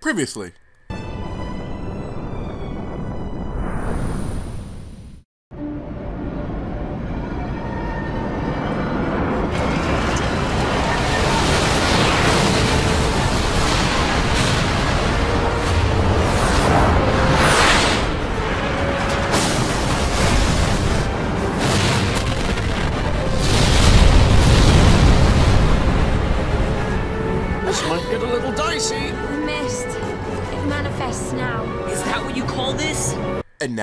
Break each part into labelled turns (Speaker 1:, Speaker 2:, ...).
Speaker 1: Previously.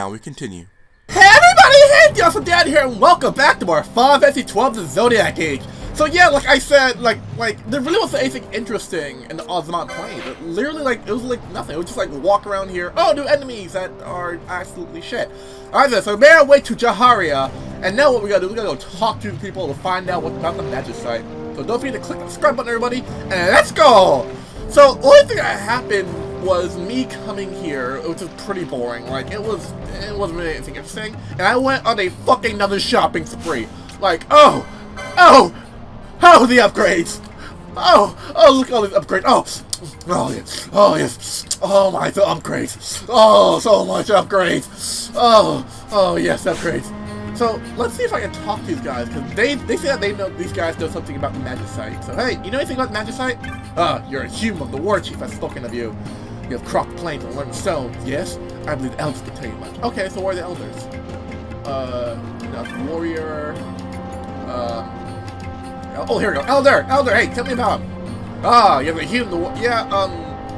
Speaker 2: Now
Speaker 1: we continue.
Speaker 3: Hey everybody, hey Justin Dad here, and welcome back to our Final Fantasy 12 The Zodiac Age. So yeah, like I said, like, like, there really wasn't anything interesting in the Ozmone Plains. It literally, like, it was like nothing. It was just like walk around here, oh, new enemies that are absolutely shit. Alright so we made our way to Jahara, and now what we gotta do, we gotta go talk to people to find out what about the magicite. So don't forget to click the subscribe button, everybody, and let's go! So, the only thing that happened was me coming here, which was pretty boring. Like, it was, it wasn't really anything interesting. And I went on a fucking another shopping spree. Like, oh, oh, oh, the upgrades. Oh, oh, look at all these upgrades. Oh, oh, yes, oh, yes. Oh, my, the upgrades. Oh, so much upgrades. Oh, oh, yes, upgrades. So, let's see if I can talk to these guys, because they, they say that they know, these guys know something about the magicite. So, hey, you know anything about the magicite? Ah, you're a human the war chief, I've spoken of you. You have cropped plains and learned stones, yes? I believe the elders can tell you much. Okay, so where are the elders? Uh, enough warrior, um, oh, here we go. Elder! Elder, hey, tell me about him. Ah, you're the human, the war, yeah, um,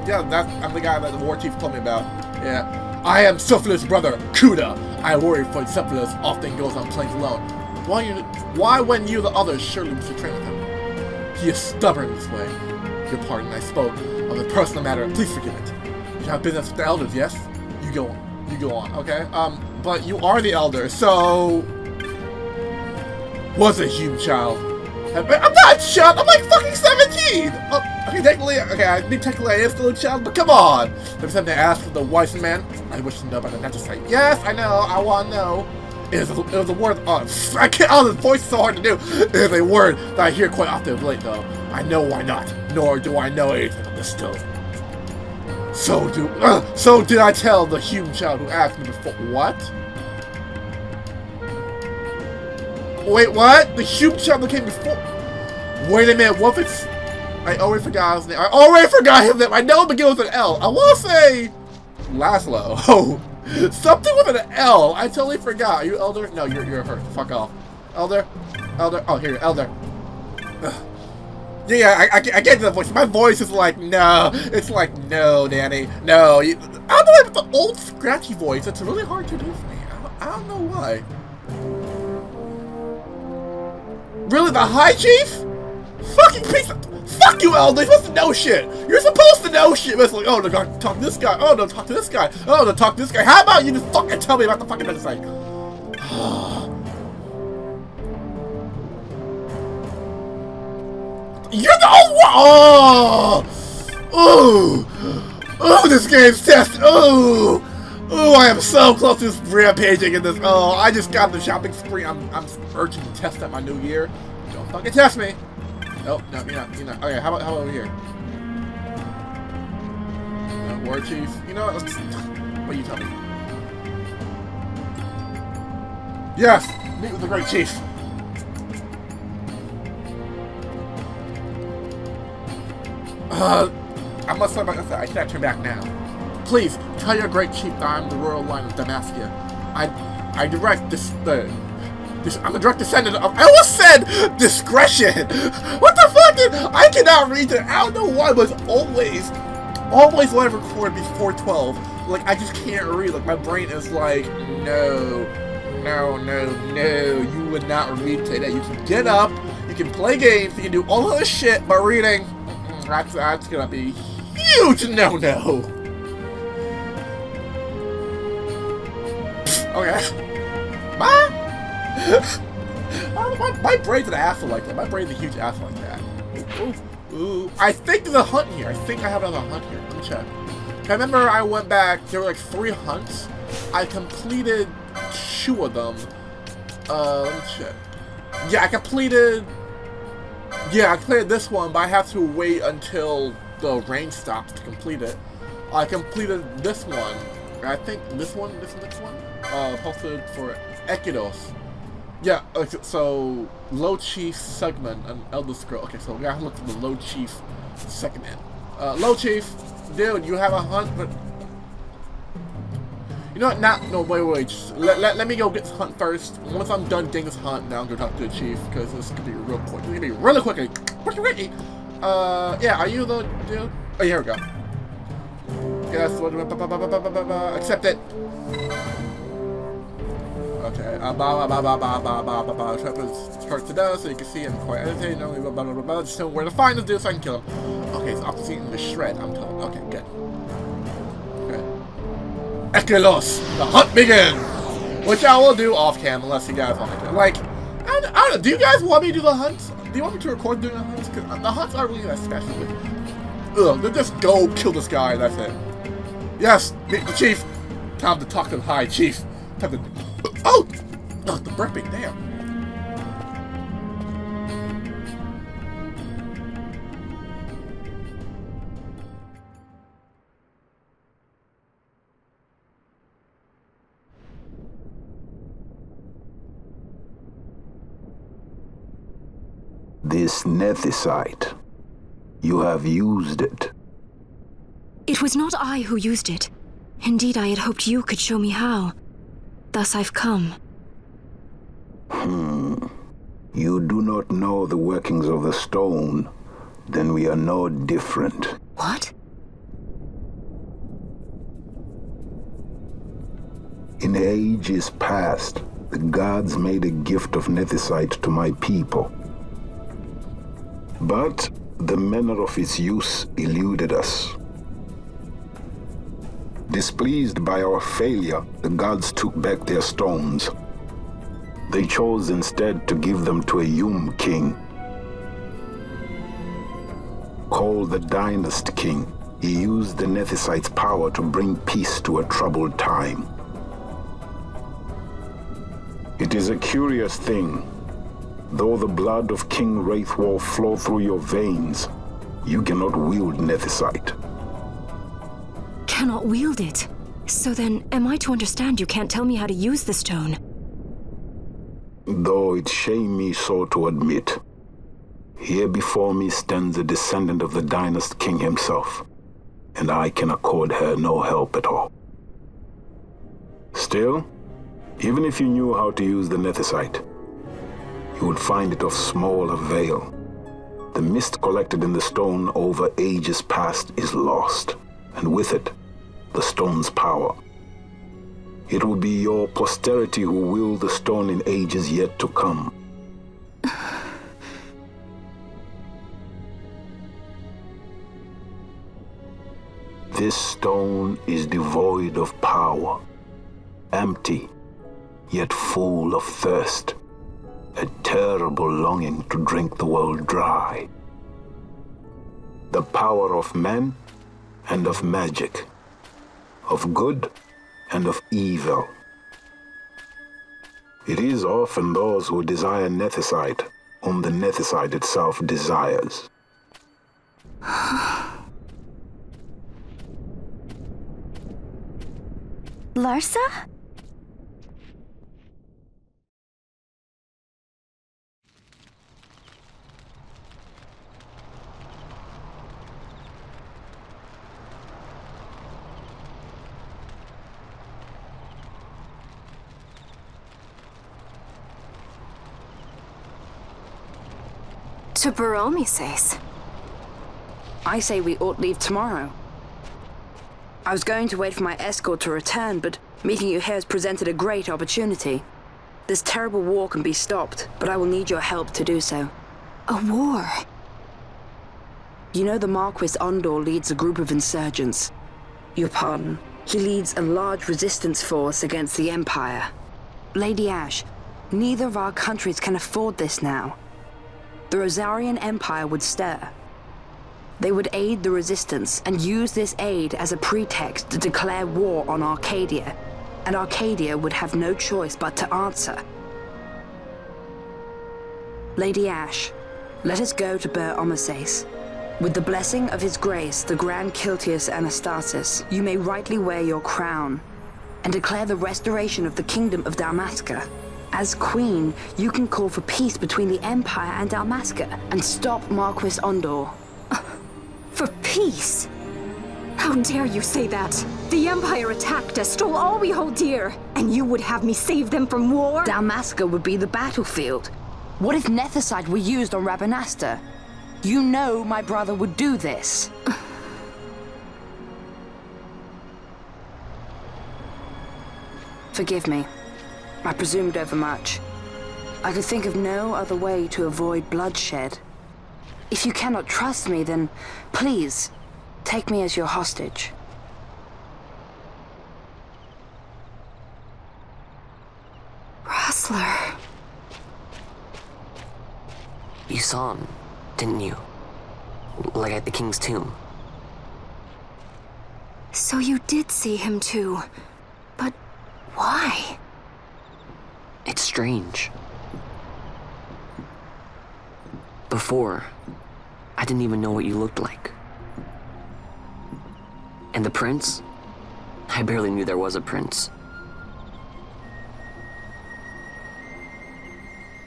Speaker 3: yeah, that's, I'm the guy that the war chief told me about. Yeah. I am Syphilis' brother, Kuda. I worry for Syphilis often goes on plains alone. Why you, why when you the others surely must train with him? He is stubborn this way. Your pardon, I spoke of a personal matter. Please forgive it. Have business with the elders, yes? You go on. You go on, okay? Um, but you are the elder, so... Was a human child. I'm not a child, I'm like fucking 17! Oh, okay, technically, okay, I mean, technically I am still a child, but come on! There's something to ask of the wise man. I wish to know about the natural site. Yes, I know, I want to know. It is a, it was a word, I can't, oh, this voice is so hard to do. It is a word that I hear quite often of late, though. I know why not, nor do I know anything of this stone. So do, uh, so did I tell the human child who asked me before, what? Wait, what? The human child that came before? Wait a minute, what if it's... I already forgot his name. I already forgot his name. I know it begins with an L. I want to say... Laszlo. Oh. Something with an L. I totally forgot. Are you Elder? No, you're, you're her. Fuck off. Elder? Elder? Oh, here, Elder. Ugh. Yeah, yeah, I, I, I get the voice. My voice is like, no. It's like, no, Danny. No. I don't know, with the old scratchy voice, it's really hard to do for me. I don't, I don't know why. Really, the High Chief? Fucking piece of... Fuck you, Elder! You're supposed to know shit! You're supposed to know shit! It's like, oh, no, talk, to this guy. Oh, no, talk to this guy. Oh, no, talk to this guy. How about you just fucking tell me about the fucking other side? You're the one! Oh! Ooh! Oh, this game's test! oh oh I am so close to rampaging in this. Oh, I just got the shopping spree. I'm, I'm urging to test at my new year. Don't fucking test me. Nope, no, you're not. You're not. Okay, how about how about over here? No, war chief. You know what? What you tell me? Yes, meet with the great chief. Uh, I must say, like I I cannot turn back now. Please, tell your great chief that I'm the royal line of Dalmasca. I, I direct this, the, this, I'm a direct descendant of, I almost said discretion! What the fuck? I cannot read it. I don't know why, but it's always, always I record before 12, like, I just can't read. Like, my brain is like, no, no, no, no, you would not read today. You can get up, you can play games, you can do all of this shit, but reading, that's, that's gonna be huge no-no. Okay. My, my, my brain's an asshole like that. My brain's a huge asshole like that. Ooh, ooh. I think there's a hunt here. I think I have another hunt here. Let me check. I remember I went back. There were like three hunts. I completed two of them. Uh, let me check. Yeah, I completed... Yeah, I completed this one, but I have to wait until the rain stops to complete it. I completed this one. I think this one, this next one, uh, posted for Ekidos. Yeah, so Low Chief segment and Elder Scroll. Okay, so we gotta look for the Low Chief segment. Uh, Low Chief, dude, you have a but you know what? Now, no, wait, wait. Just let, let, let me go get this hunt first. Once I'm done getting this hunt, now I'm gonna talk to the chief because this could be real quick. It's gonna be really quick. Uh, yeah. Are you the dude? Oh, here we go. Yes. Accept it. Okay. Uh, blah, blah, blah, blah, blah, blah, blah, blah. Trap is hurt to death, so you can see him quite. Only blah, blah, blah, blah, blah. Just know where to find this dude so I can kill him. Okay, so after seeing the shred, I'm told. Okay, good. The hunt begins! Which I will do off cam unless you guys want me to. Like, I, I don't know, do you guys want me to do the hunts? Do you want me to record doing the hunts? Because the hunts aren't really that special. Ugh, just go kill this guy, that's it. Yes, meet the chief. Time to talk to the high chief. Time to... Oh! Oh, the burping, damn.
Speaker 1: This nethicite. You have used it.
Speaker 4: It was not I who used it. Indeed, I had hoped you could show me how. Thus I've come.
Speaker 1: Hmm. You do not know the workings of the stone. Then we are no different.
Speaker 4: What?
Speaker 1: In ages past, the gods made a gift of Nethicite to my people. But the manner of its use eluded us. Displeased by our failure, the gods took back their stones. They chose instead to give them to a Yum king. Called the Dynast King, he used the Nethicite's power to bring peace to a troubled time. It is a curious thing. Though the blood of King Raithwall flow through your veins, you cannot wield Nethicite.
Speaker 4: Cannot wield it. So then, am I to understand you can't tell me how to use the stone?
Speaker 1: Though it shame me so to admit, here before me stands a descendant of the Dynast King himself, and I can accord her no help at all. Still, even if you knew how to use the Nethicite, you would find it of small avail. The mist collected in the stone over ages past is lost, and with it, the stone's power. It will be your posterity who will the stone in ages yet to come. this stone is devoid of power, empty, yet full of thirst, a terrible longing to drink the world dry. The power of men and of magic, of good and of evil. It is often those who desire Nethicite whom the Nethicite itself desires.
Speaker 4: Larsa? To Bur-Omisace.
Speaker 5: I say we ought leave tomorrow. I was going to wait for my escort to return, but meeting you here has presented a great opportunity. This terrible war can be stopped, but I will need your help to do so.
Speaker 4: A war?
Speaker 5: You know the Marquis Ondor leads a group of insurgents. Your pardon. He leads a large resistance force against the Empire. Lady Ashe, neither of our countries can afford this now. The Rozarrian Empire would stir. They would aid the resistance and use this aid as a pretext to declare war on Archadia, and Archadia would have no choice but to answer. Lady Ashe, let us go to Bur-Omisace. With the blessing of His Grace, the Gran Kiltias Anastasis, you may rightly wear your crown and declare the restoration of the Kingdom of Dalmasca. As Queen, you can call for peace between the Empire and Dalmasca and stop Marquis Ondor.
Speaker 4: For peace? How dare you say that? The Empire attacked us, stole all we hold dear, and you would have me save them from war?
Speaker 5: Dalmasca would be the battlefield. What if Nethicite were used on Rabanastre? You know my brother would do this. Forgive me. I presumed overmuch. I could think of no other way to avoid bloodshed. If you cannot trust me, then please, take me as your hostage.
Speaker 4: Rasler.
Speaker 6: You saw him, didn't you? Like at the king's tomb.
Speaker 4: So you did see him too. But why?
Speaker 6: It's strange. Before, I didn't even know what you looked like. And the prince? I barely knew there was a prince.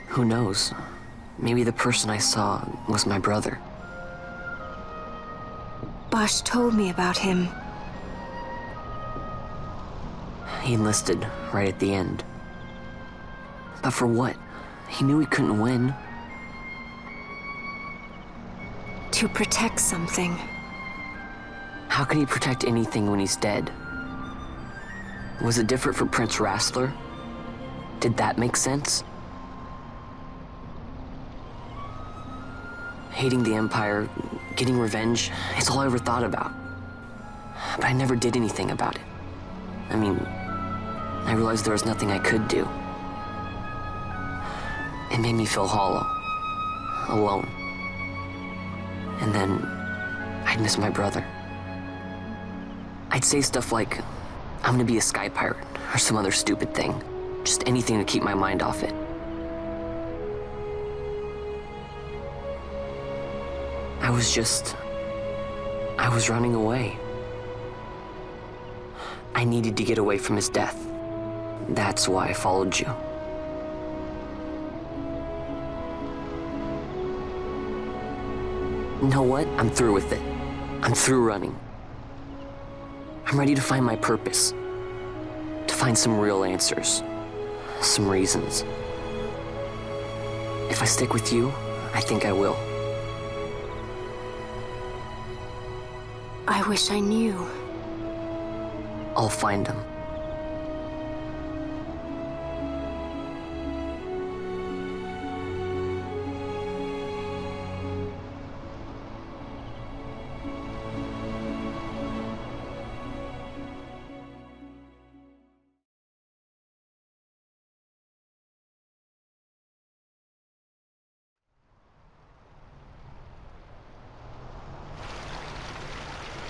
Speaker 6: Who knows? Maybe the person I saw was my brother.
Speaker 4: Basch told me about him.
Speaker 6: He enlisted right at the end. But for what? He knew he couldn't win.
Speaker 4: To protect something.
Speaker 6: How can he protect anything when he's dead? Was it different for Prince Rasler? Did that make sense? Hating the Empire, getting revenge, it's all I ever thought about. But I never did anything about it. I mean, I realized there was nothing I could do. It made me feel hollow, alone. And then I'd miss my brother. I'd say stuff like, I'm gonna be a sky pirate, or some other stupid thing. Just anything to keep my mind off it. I was just. I was running away. I needed to get away from his death. That's why I followed you. You know what? I'm through with it. I'm through running. I'm ready to find my purpose. To find some real answers. Some reasons. If I stick with you, I think I will.
Speaker 4: I wish I knew.
Speaker 6: I'll find them.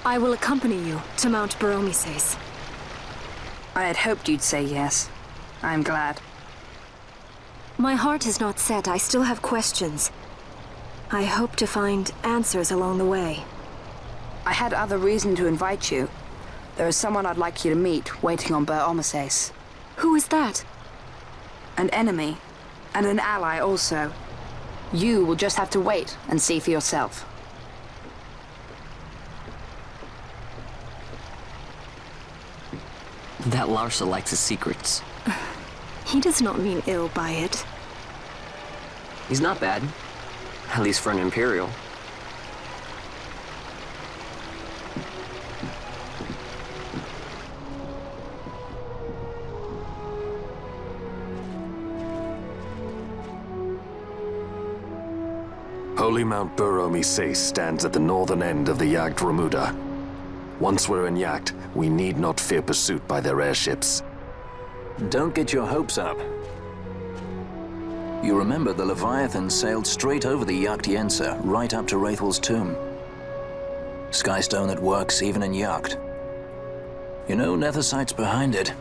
Speaker 4: I will accompany you to Mount Bur-Omisace.
Speaker 5: I had hoped you'd say yes. I'm glad.
Speaker 4: My heart is not set. I still have questions. I hope to find answers along the way.
Speaker 5: I had other reason to invite you. There is someone I'd like you to meet waiting on Bur-Omisace.
Speaker 4: Who is that?
Speaker 5: An enemy, and an ally also. You will just have to wait and see for yourself.
Speaker 6: That Larsa likes his secrets.
Speaker 4: He does not mean ill by it.
Speaker 6: He's not bad. At least for an Imperial.
Speaker 7: Holy Mount Bur-Omisace stands at the northern end of the Jagd Ramuda. Once we're in Jagd, we need not fear pursuit by their airships.
Speaker 1: Don't get your hopes up. You remember the Leviathan sailed straight over the Jagd Yensa, right up to Raithwall's tomb. Skystone that works even in Jagd. You know Nethicite's behind it.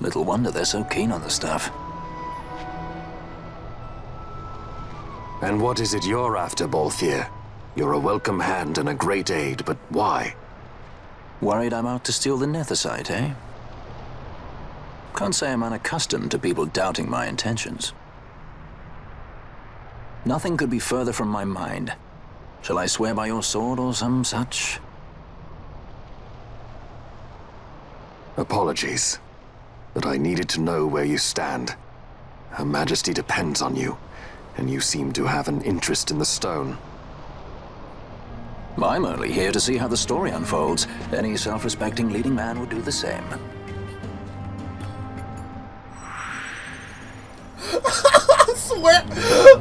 Speaker 1: Little wonder they're so keen on the stuff.
Speaker 7: And what is it you're after, Balthier? You're a welcome hand and a great aid, but why?
Speaker 8: Worried I'm out to steal the Nethicite, eh? Can't say I'm unaccustomed to people doubting my intentions. Nothing could be further from my mind. Shall I swear by your sword or some such?
Speaker 7: Apologies. But I needed to know where you stand. Her Majesty depends on you, and you seem to have an interest in the stone.
Speaker 8: I'm only here to see how the story unfolds. Any self-respecting leading man would do the same.
Speaker 3: I swear,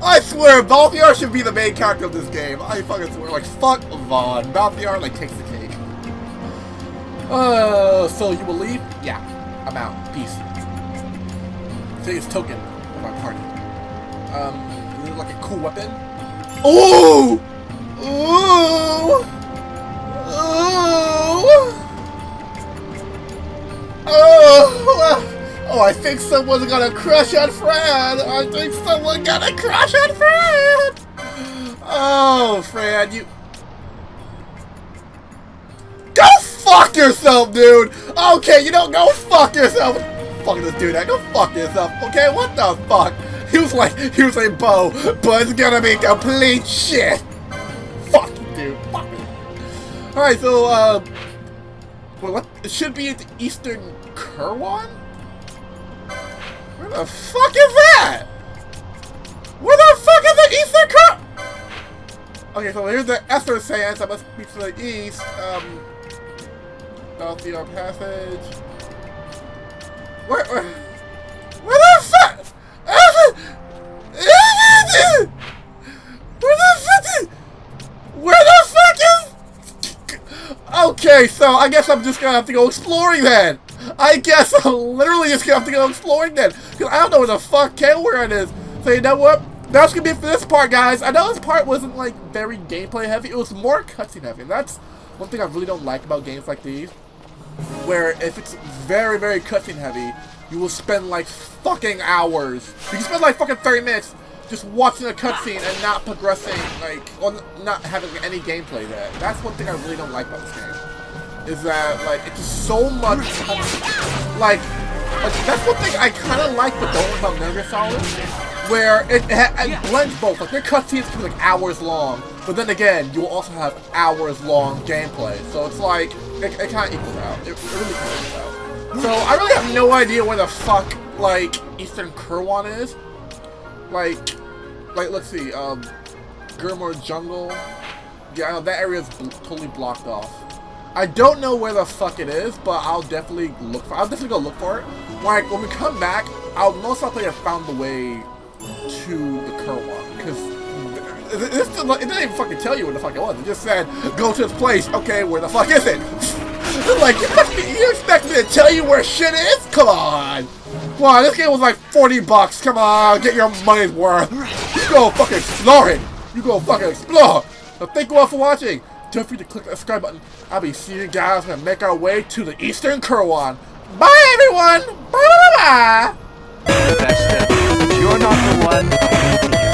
Speaker 3: I swear, Balthier should be the main character of this game. I fucking swear, like, fuck Vaan. Balthier, like, takes the cake. Uh, so you will leave? Yeah, I'm out. Peace. His token of my party. Um, like a cool weapon? Ooh! Oh! Oh, I think someone's gonna crush on Fred! I think someone's gonna crush on Fred! Oh, Fred, you... Go fuck yourself, dude! Okay, you don't go fuck yourself! Fuck this dude, eh? go fuck yourself, okay? What the fuck? He was like, he was like, Bo, but it's gonna be complete shit! Alright, so, uh... What? It should be at the Eastern Kerwan? Where the fuck is that? Where the fuck is the Eastern Ker... Okay, so here's the Ether Sands. I must be to the east. Um... Balthiar Passage. Where... Where Okay, so I guess I'm just gonna have to go exploring then. I guess I'm literally just gonna have to go exploring then. Because I don't know where the fuck Kael'Wern is. So you know what? That's gonna be it for this part, guys. I know this part wasn't, like, very gameplay heavy. It was more cutscene heavy. And that's one thing I really don't like about games like these. Where if it's very, very cutscene heavy, you will spend, like, fucking hours. You can spend, like, fucking 30 minutes just watching a cutscene and not progressing, like, or not having any gameplay there. That's one thing I really don't like about this game. Is that, like, it's just so much, like, like that's one thing I kind of like but don't about Gear Solid, where it, it, it blends both. Like, their cutscenes can be, like, hours long, but then again, you will also have hours long gameplay. So it's like, it, it kind of equals out. It, it really equals out. So I really have no idea where the fuck, like, Eastern Kerwan is. Like, like, let's see, um, Golmore Jungle. Yeah, I know, that area is totally blocked off. I don't know where the fuck it is, but I'll definitely look for I'll definitely go look for it. Like, when we come back, I'll most likely have found the way to the Kerwan, because it, it, didn't even fucking tell you where the fuck it was. It just said, go to this place. Okay, where the fuck is it? like, you expect, me, you expect me to tell you where shit is? Come on. Wow, this game was like 40 bucks. Come on, get your money's worth. You go fucking exploring. You go fucking explore. So thank you all for watching. Don't forget to click that subscribe button. I'll be seeing you guys when and make our way to the Eastern Kerwan. Bye, everyone. Bye, bye, bye.
Speaker 9: You're not the one.